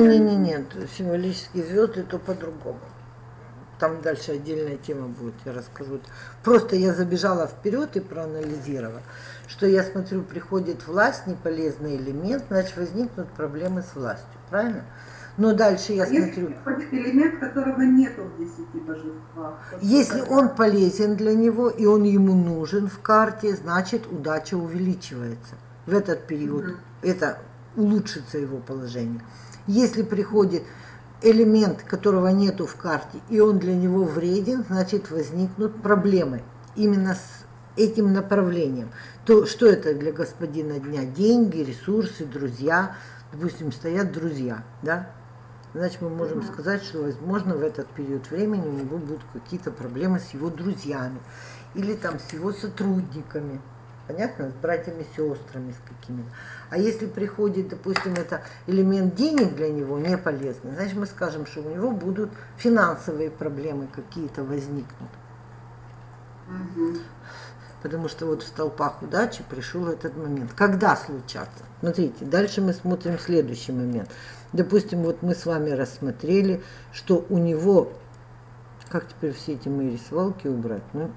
Не-не-не-не, символические звезды, то по-другому. Там дальше отдельная тема будет, я расскажу. Просто я забежала вперед и проанализировала, что я смотрю, приходит власть, неполезный элемент, значит возникнут проблемы с властью, правильно? Но дальше я если смотрю, приходит элемент, которого нету в десяти божествах? если тогда- он полезен для него и он ему нужен в карте, значит удача увеличивается. В этот период Мгм. это улучшится его положение. Если приходит элемент, которого нету в карте, и он для него вреден, значит возникнут проблемы именно с этим направлением. То что это для господина дня? Деньги, ресурсы, друзья. Допустим, стоят друзья, да? Значит, мы можем Мгм. сказать, что, возможно, в этот период времени у него будут какие-то проблемы с его друзьями или там с его сотрудниками. Понятно? С братьями, сестрами, с какими-то. А если приходит, допустим, это элемент денег для него не полезный, значит, мы скажем, что у него будут финансовые проблемы какие-то возникнут. Мгм. Потому что вот в столпах удачи пришел этот момент. Когда случаться? Смотрите, дальше мы смотрим следующий момент. Допустим, вот мы с вами рассмотрели, что у него, как теперь все эти мои рисовалки убрать? Ну,